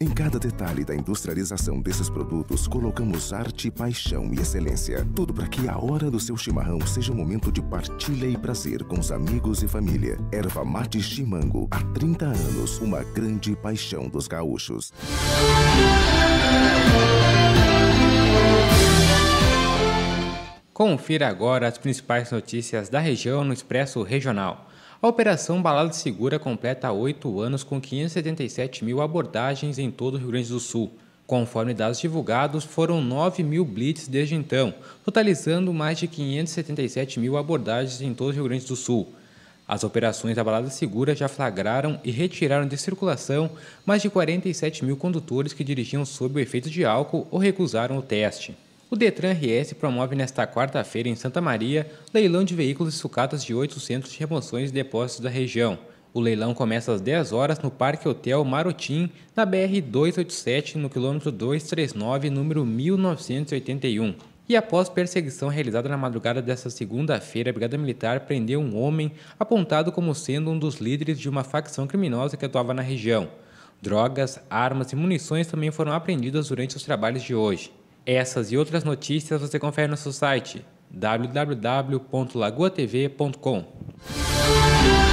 Em cada detalhe da industrialização desses produtos, colocamos arte, paixão e excelência. Tudo para que a hora do seu chimarrão seja um momento de partilha e prazer com os amigos e família. Erva mate chimango, há 30 anos, uma grande paixão dos gaúchos. Confira agora as principais notícias da região no Expresso Regional. A Operação Balada Segura completa oito anos com 577 mil abordagens em todo o Rio Grande do Sul. Conforme dados divulgados, foram 9 mil blitz desde então, totalizando mais de 577 mil abordagens em todo o Rio Grande do Sul. As operações da Balada Segura já flagraram e retiraram de circulação mais de 47 mil condutores que dirigiam sob o efeito de álcool ou recusaram o teste. O Detran RS promove nesta quarta-feira em Santa Maria leilão de veículos e sucatas de 8 centros de remoções e depósitos da região. O leilão começa às 10 horas no Parque Hotel Marotim, na BR 287, no quilômetro 239, número 1981. E após perseguição realizada na madrugada desta segunda-feira, a Brigada Militar prendeu um homem apontado como sendo um dos líderes de uma facção criminosa que atuava na região. Drogas, armas e munições também foram apreendidas durante os trabalhos de hoje. Essas e outras notícias você confere no nosso site www.lagoatv.com.